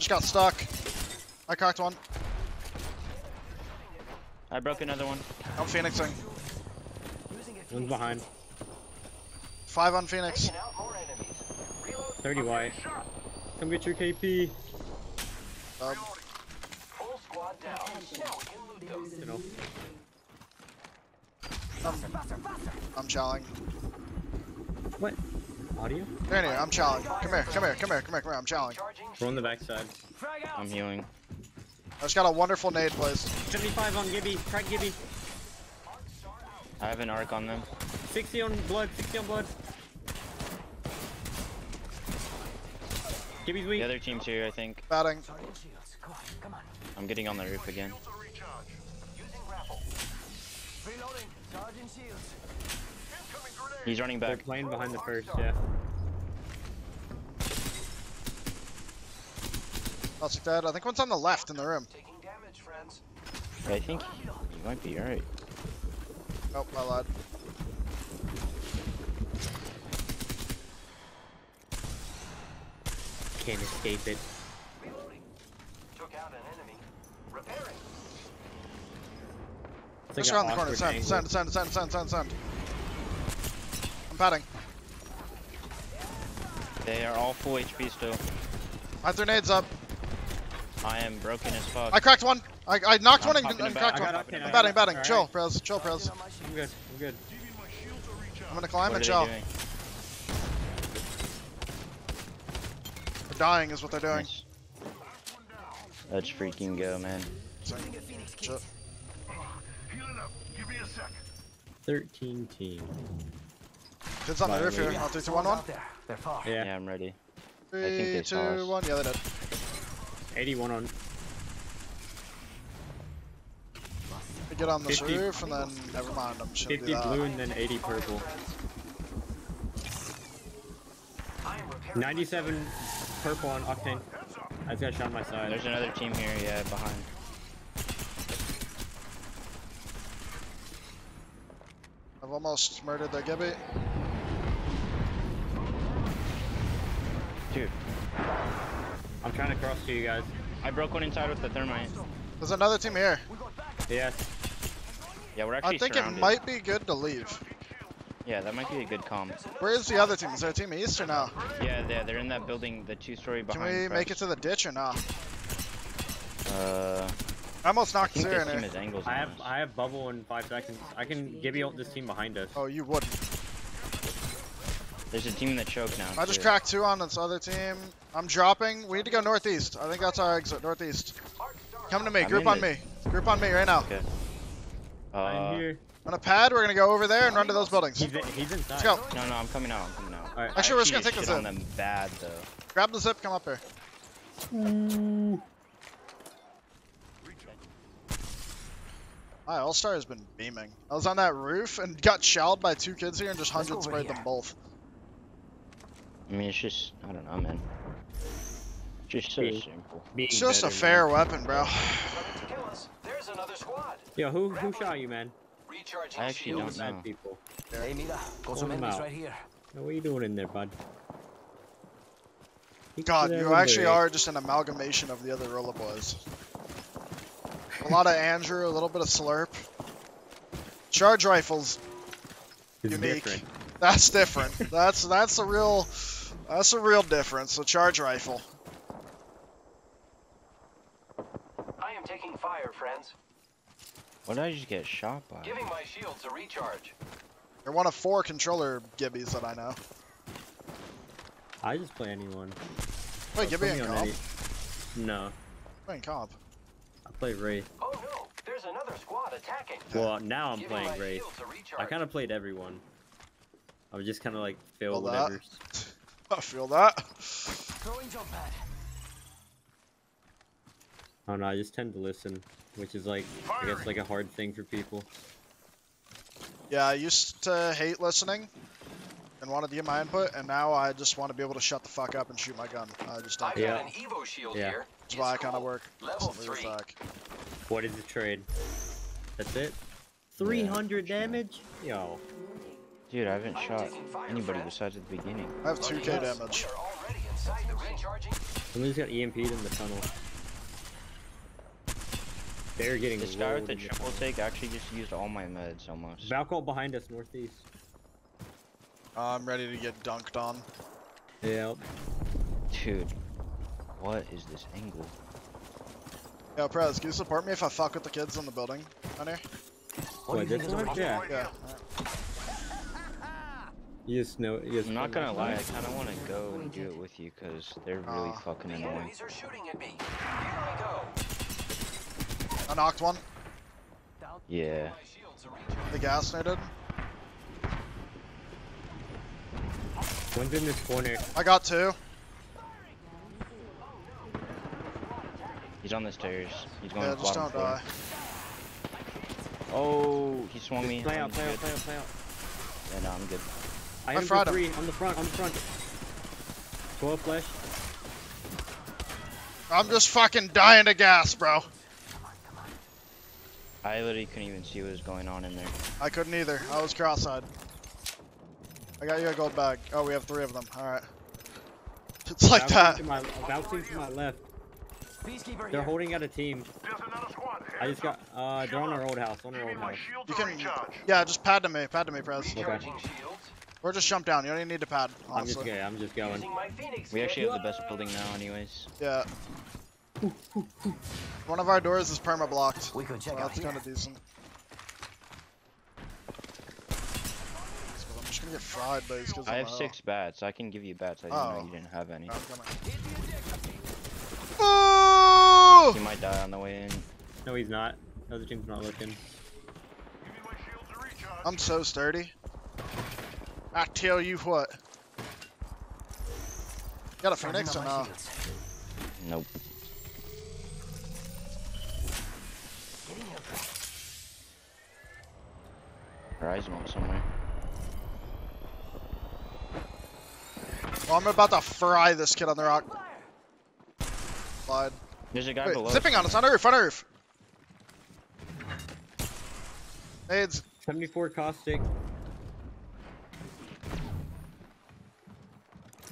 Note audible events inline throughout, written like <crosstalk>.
just got stuck. I cracked one. I broke another one. I'm phoenixing. One's behind. Five on Phoenix. 30 white. Come get your KP. Um, You know. I'm chowing. What? Audio? Here, here, I'm chowing. Come here, come here, come here, come here, come here. I'm chowing. We're on the backside. I'm healing. I just got a wonderful nade, please. 75 on Gibby. Crack Gibby. I have an arc on them. 60 on blood. 60 on blood. Gibby's weak. The weak. other team's here, I think. Batting. I'm getting on the roof again. He's running back. They're playing behind the first, yeah. That's dead. I think one's on the left in the room. I think you might be alright. Oh, my lad. Can't escape it. It's like Just around the corner. awkward Send, angle. send, send, send, send, send, send. I'm patting. They are all full HP still. My three nades up. I am broken as fuck. I cracked one. I, I knocked I'm one and, and cracked back. one. I got octane, I I'm got batting, batting. Alright. Chill, Prez. Chill, Prez. I'm good. I'm good. I'm gonna climb what and chill. they doing? They're dying is what they're doing. Nice. Let's freaking go, man. Chill. 13 team. Kids on the roof here. lady. On three, two, one, one. Yeah. Yeah, I'm ready. Three, think they saw two, us. one. Yeah, they did. 81 on. We get on this 50. roof and then never mind. I'm just gonna 50 do that. blue and then 80 purple. 97 purple on octane. I just got shot on my side. There's another team here, yeah, behind. I've almost murdered the Gibby. I'm trying to cross to you guys. I broke one inside with the thermite. There's another team here. Yes. Yeah, we're actually I think surrounded. it might be good to leave. Yeah, that might be a good calm. Where is the other team? Is there a team east or no? Yeah, they're, they're in that building, the two-story behind. Can behind. we make it to the ditch or no? Uh, I almost knocked think Zero in team here. is angles I have. I have bubble in five seconds. I can give you this team behind us. Oh, you wouldn't. There's a team in the choke now. I just cracked two on this other team. I'm dropping. We need to go northeast. I think that's our exit. Northeast. Come to me. Group on it. me. Group on me right now. Okay. I'm Uh, here. On a pad, we're gonna go over there and run to those buildings. He's, in, he's inside. Let's go. no, no, I'm coming out. I'm coming out. Alright. Actually, we're just gonna take the zip. on zip. them bad though. Grab the zip. Come up here. My All Star has been beaming. I was on that roof and got shelled by two kids here and just hundred sprayed them both. I mean, it's just, I don't know, man. Just so True. simple. Being It's just a fair man. weapon, bro. There's another squad. Yo, who who shot you, man? Recharging I actually shields. don't know. Bad people. Hey, mira, got some Pull 'em enemies out. right here. Yo, what are you doing in there, bud? God, you actually there. are just an amalgamation of the other Rolla boys. A lot of Andrew, a little bit of Slurp. Charge rifles, It's unique. different. That's different. That's that's a real that's a real difference. A charge rifle. I am taking fire, friends. What did I just get shot by? Giving my shields a recharge. You're one of four controller gibbies that I know. I just play anyone. Wait, Put Gibby me and on comp? any- No, Playing comp. I play Wraith. Oh no, there's another squad attacking. Well, now I'm Giving playing my Wraith. shields a recharge. I kind of played everyone. I was just kind of like feel whatever. that? Whatever. <laughs> I feel that. Throwing jump pad. I don't know. I just tend to listen, which is like I guess like a hard thing for people. Yeah, I used to hate listening and wanted to get my input, and now I just want to be able to shut the fuck up and shoot my gun. I just don't. I've. Yeah. got an Evo shield Yeah. here. That's why I kind of cool. work. Level three. back. What is the trade? That's it. 300 damage? Yo. Dude, I haven't shot anybody besides at the beginning. I have 2k Yes, damage. We are already inside the ring. Recharging. Somebody's got EMP'd in the tunnel. They're getting This guy with the in the triple take actually just used all my meds almost. Valk ult behind us, northeast. I'm ready to get dunked on. Yep. Dude, what is this angle? Yo, Prez, can you support me if I fuck with the kids in the building? Honey? What, this one? Yeah. Yeah. You just know. You just I'm not gonna that. lie, I kind of want to go and do it with you because they're really Aw. fucking The annoying. enemies are shooting at me. Here we go. I knocked one. Yeah. My shields are recharged. The gas needed. One's in this corner. I got two. He's on the stairs. He's going Yeah, to the just bottom don't floor. die. Oh, he swung me. Play out, I'm play out, play out, play out. Yeah, no, I'm good. I I hit him fried for him. On the front, on the front. 12 flesh. I'm just fucking dying to gas, bro. I literally couldn't even see what was going on in there. I couldn't either. I was cross-eyed. I got you a gold bag. Oh, we have three of them. Alright. <laughs> It's like Bouncing that. To my, bouncing to my left. Peacekeeper They're here. holding out a team. I just got. Uh, they're on our old house. On our old house. You can. Yeah, just pad to me. Pad to me, Prez. Recharging shields. Or just jump down. You don't even need to pad, I'm just going. I'm just going. Using my Phoenix. We actually have the best building now, anyways. Yeah. One of our doors is perma blocked. We could So check out that's kind of decent. I'm just gonna get fried by these kids I have the six bats. I can give you bats. I didn't Oh. know you didn't have any. Oh, hill. I'm. He might die on the way in. No, he's not. The other team's not looking. I'm so sturdy. I tell you what. Got a Charging phoenix up or my no? shields. Nope. Horizon went somewhere. Well, I'm about to fry this kid on the rock. Slide. There's a guy Wait, below. zipping on us, on the roof, on the roof. Nades. 74 caustic.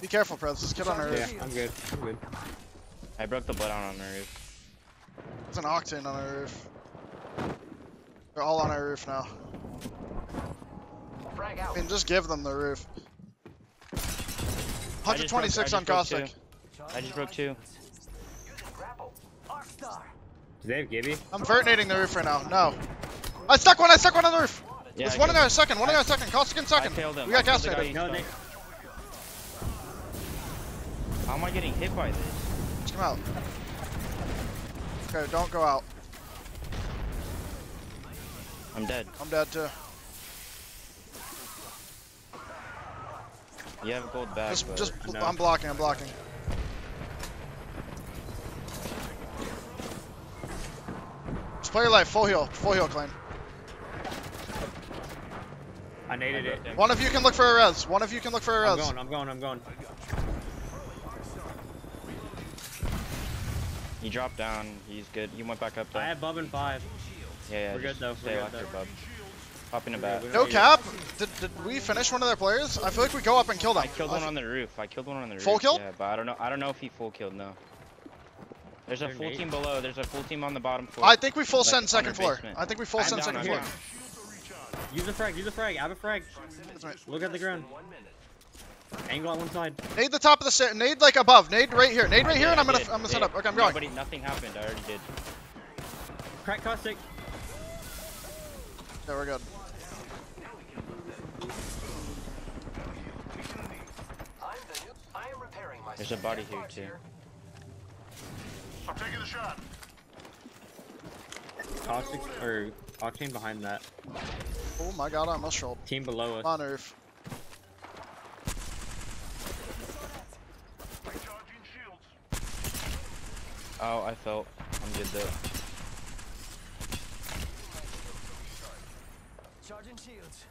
Be careful, Prez. This kid on our Yeah, roof. I'm good. I'm good. I broke the blood out on the roof. There's an octane on our roof. They're all on our roof now. Frag out. I mean, just give them the roof. I broke- 126 on broke caustic. I just broke two. Using Do they have Gibby? I'm vertinating the roof right now. No. I stuck one. I stuck one on the roof. Yeah, There's I one in killed- there. Second. One in there. Second. Caustic in second. I. We got I killed the guy castrated. you No, they. Stuck. How am I getting hit by this? Just come out. Okay, don't go out. I'm dead. I'm dead too. You have a gold bag, Just, but just, I know. I'm blocking. I'm blocking. Just play your life. Full heal. Full heal claim. I naded it. One of you can look for a res. One of you can look for a I'm res. going. I'm going. I'm going. He dropped down. He's good. He went back up there. I have Bub and five. Yeah, yeah. We're good though, Stay we're left good bub. Hop in a bat. No cap. Did, did we finish one of their players? I feel like we go up and kill them. I killed one on the roof. I killed one on the roof. Full kill? Yeah, but I don't know. I don't know if he full killed. No. There's a They're full nade. team below. There's a full team on the bottom floor. I think we full Like, send second floor. basement. I think we full I'm send down, second I'm floor. down. Use a frag. Use a frag. I have a frag. Look at the ground. One minute. Angle on one side. Nade the top of the stairs. Nade like above. Nade right here. Nade right here, and I'm gonna I'm gonna set up. Okay, I'm going. Nobody, nothing happened. I already did. Crack caustic. Yeah, we're good. I'm the new. I am repairing myself. There's a body here too. I'm taking the shot. Caustic or octane behind that. Oh my god, I almost rolled. Team below us. On earth. Recharging shields. Oh, I felt. I'm good though. Charging shields.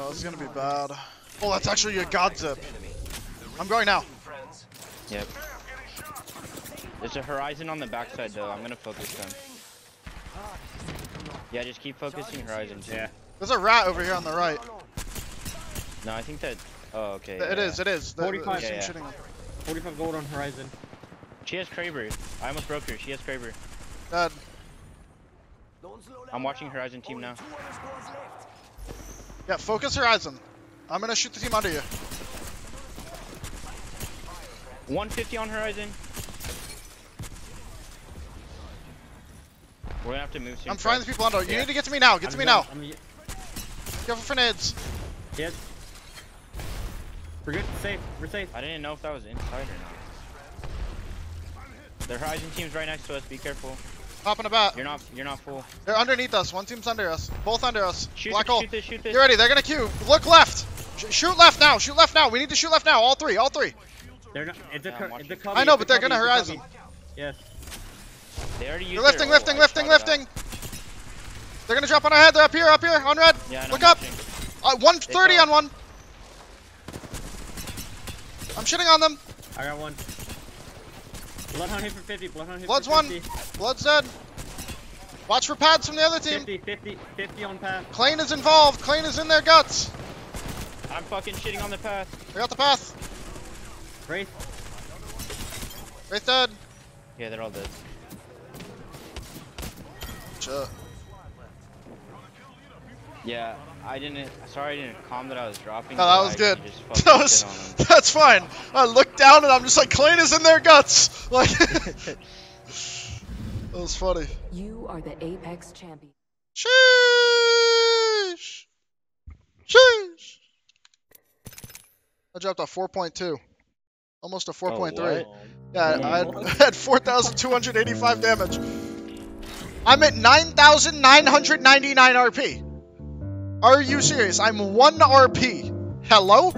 Oh, this is gonna be bad. Oh, that's actually a god zip. I'm going now. Yep. There's a horizon on the backside though. I'm gonna focus them. Yeah, just keep focusing horizon too. Yeah. There's a rat over here on the right. No, I think that. Oh, okay. It yeah. is, it is. The- the 45. Yeah, yeah. Shooting him. 45 gold on horizon. She has Kraber. I almost broke her. She has Kraber. Dead. I'm watching Horizon team now. Yeah, focus Horizon. I'm gonna shoot the team under you. 150 on Horizon. We're gonna have to move soon. I'm frying the Fred. people under. You Yeah. need to get to me now. Get to I'm me going- now. I'm Careful for nades. Yes. We're good. Safe. We're safe. I didn't know if that was inside or not. The Horizon team's right next to us. Be careful. Popping about. You're not. You're not full. They're underneath us. One team's under us. Both under us. Shoot, Black this, hole. shoot this. Shoot this. Get ready. They're gonna queue. Look left. Sh- shoot left now. Shoot left now. We need to shoot left now. All three. All three. They're not. It's a, Yeah, I'm it's a cubby. I know, but they're cubby, gonna horizon. Yes. They already used They're lifting, their lifting, ult. I lifting, lifting. They're gonna drop on our head. They're up here. Up here. On red. Yeah, I know, Look I'm up. Uh, 130 on one. I'm shitting on them. I got one. Bloodhound hit for 50. Bloodhound hit Blood's for one. 50. Blood's one. Blood's dead. Watch for pads from the other team. 50, 50, 50 on path. Clane is involved. Clane is in their guts. I'm fucking shitting on the path. They got the path. Wraith. Wraith dead. Yeah, they're all dead. Shit. Yeah, I didn't. Sorry, I didn't calm that I was dropping. No, that was I good. <laughs> That was, shit on 'em. <laughs> that's fine. I looked down and I'm just like, Clane is in their guts. Like, <laughs> that was funny. You are the Apex champion. Sheesh. Sheesh. I dropped a 4.2. Almost a 4.3. what? yeah, I had, I had 4,285 damage. I'm at 9,999 RP. Are you serious? I'm 1 RP. Hello?